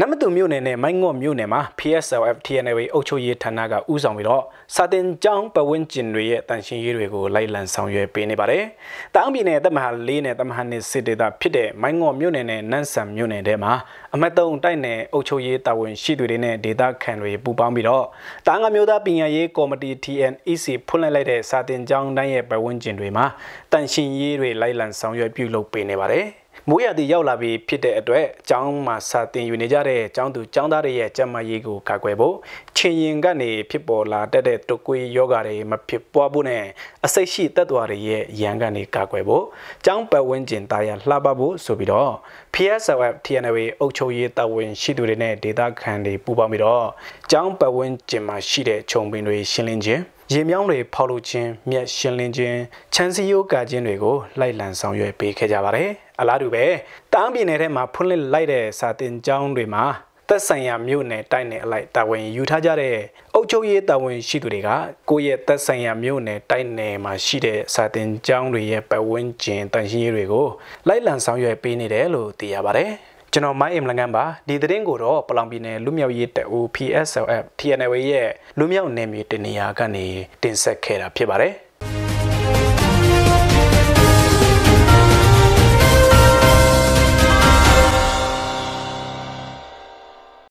နမတူမြို့နယ်နဲ့မိုင်းငေါ့မြို့နယ်မှာ PSLF TNL အုပ်ချုပ်ရေးဌာနကဥဆောင်ပြီးတော့စာတင်ကျောင်းပဝင်းကျင်တွေရဲ့တန်ရှင်းရေးတွေကိုလိုက်လံဆောင်ရွက်ပေးနေပါတယ်။တောင်ပြည်နယ်တမဟာ၄နဲ့တမဟာ၂စစ်ဒေသဖြစ်တဲ့မိုင်းငေါ့မြို့နယ်နဲ့နန်းဆန်မြို့နယ်ထဲမှာအမတ်တုံတိုက်နယ်အုပ်ချုပ်ရေးတာဝန်ရှိသူတွေနဲ့ဒေသခံတွေပူးပေါင်းပြီးတော့တာငါမျိုးသားပညာရေးကော်မတီ TNEC ဖွင့်လှစ်လိုက်တဲ့စာတင်ကျောင်းတိုင်းရဲ့ပဝင်းကျင်တွေမှာတန်ရှင်းရေးတွေလိုက်လံဆောင်ရွက်ပြုလုပ်ပေးနေပါတယ်။ မိုးရသည်ရောက်လာပြီးဖြစ်တဲ့အတွက်အကျောင်းမှာစာသင်ယူနေကြတဲ့ကျောင်းသူကျောင်းသားတွေရဲ့ကျန်းမာရေးကိုကာကွယ်ဖို့ချင်းရင်ကနေဖြစ်ပေါ်လာတတ်တဲ့တုပ်ကွေးယောဂါတွေမဖြစ်ပွားဖို့နဲ့အစိတ်ရှိတက်သွားတွေရဲ့ရန်ကနေကာကွယ်ဖို့ကျောင်းပတ်ဝန်းကျင်တာယာလှပဖို့ဆိုပြီးတော့ PSF TNW အုပ်ချုပ်ရေးတာဝန်ရှိသူတွေနဲ့ဒေသခံတွေပူးပေါင်းပြီးတော့ကျောင်းပတ်ဝန်းကျင်မှာရှိတဲ့ခြုံပင်တွေရှင်းလင်းခြင်း ရေမြောင်းတွေဖောက်လို့ခြင်းမြက်ရှင်းလင်းခြင်းချမ်းစီယိုးကာခြင်းတွေကိုလိုက်လံဆောင်ရွက်ပေးခဲ့ကြပါတယ်အလားတူပဲတားပြည်နယ်ထဲမှာဖွင့်လှစ်လိုက်တဲ့စာတင်ကျောင်းတွေမှာသက်ဆိုင်ရာမြို့နယ်တိုက်နယ်အလိုက်တာဝန်ယူထားကြတဲ့အုပ်ချုပ်ရေးတာဝန်ရှိသူတွေကကိုယ့်ရဲ့သက်ဆိုင်ရာမြို့နယ်တိုက်နယ်မှာရှိတဲ့စာတင်ကျောင်းတွေရဲ့ပတ်ဝန်းကျင်တန်ရှင်းရေးတွေကိုလိုက်လံဆောင်ရွက်ပေးနေတယ်လို့သိရပါတယ် ကျွန်တော်မိုင်းအင်လငန်းပါဒီသတင်းကိုတော့ပလောင်ပြည်နယ်လူမျိုးရေးတအူ PSLF TNW ရဲ့လူမျိုးနယ်မြေတနေရာကနေတင်ဆက်ခဲ့တာဖြစ်ပါတယ်